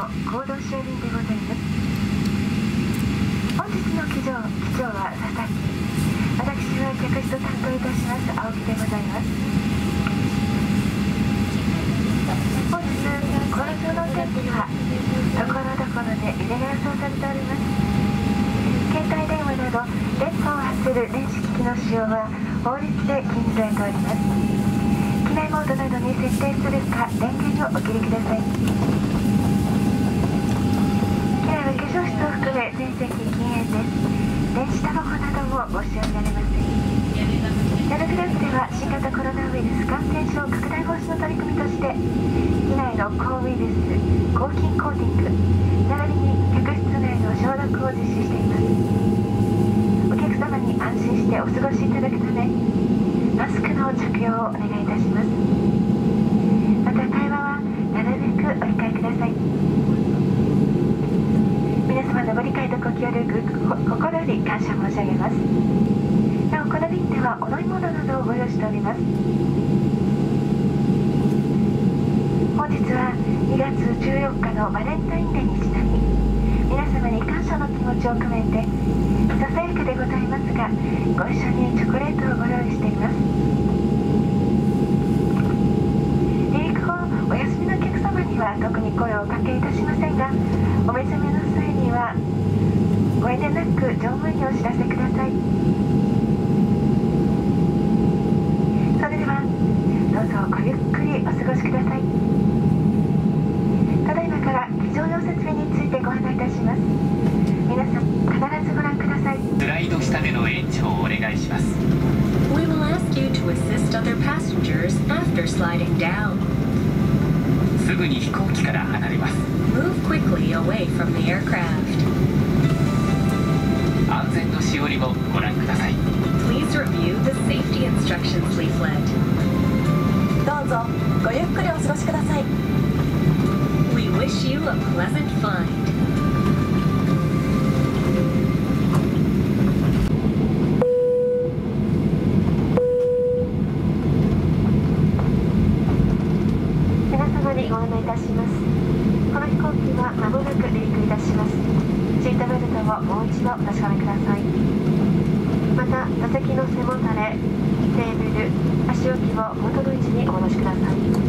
の行動支援便でございます本日の機長機長は佐々木私は客室担当いたします。青木でございます。本日この上の天気はところどころで揺れが予想されております。携帯電話など電波を発する電子機器の使用は法律で禁じられております。機内モードなどに設定するか電源をお切りください。機内は化粧室を含め全席禁煙です電子タバコなどもご使用になれませんヤルグループでは新型コロナウイルス感染症拡大防止の取り組みとして機内の抗ウイルス抗菌コーティング並びに客室内の消毒を実施していますお客様に安心してお過ごしいただくためマスクの着用をお願いいたしますまた会話はなるべくお控えください皆様のご理解とご協力こ心より感謝申し上げます。なおこの便ではお飲み物などをご用意しております。本日は2月14日のバレンタインデーにちなみ皆様に感謝の気持ちを込めてささやかでございますがご一緒にチョコレートをご用意しています。離陸後お休みのお客様には特に声をおかけいたしませんがお目覚めの際にはご遠慮なく乗務員にお知らせください。それではどうぞごゆっくりお過ごしください。ただいまから非常用設備についてご案内いたします。皆さん必ずご覧ください。スライド下での延長をお願いします。We will ask you to assist other passengers after sliding down. すぐに飛行機から離れます。Move quickly away from the aircraft. 安全のしおりもご覧ください。Please review the safety instructions leaflet. どうぞごゆっくりお過ごしください。We wish you a pleasant find. 皆様にご案内いたします。この飛行機は間もなく離陸いたしますをもう一度お確かめください。また座席の背もたれテーブル足置きを元の位置にお戻しください。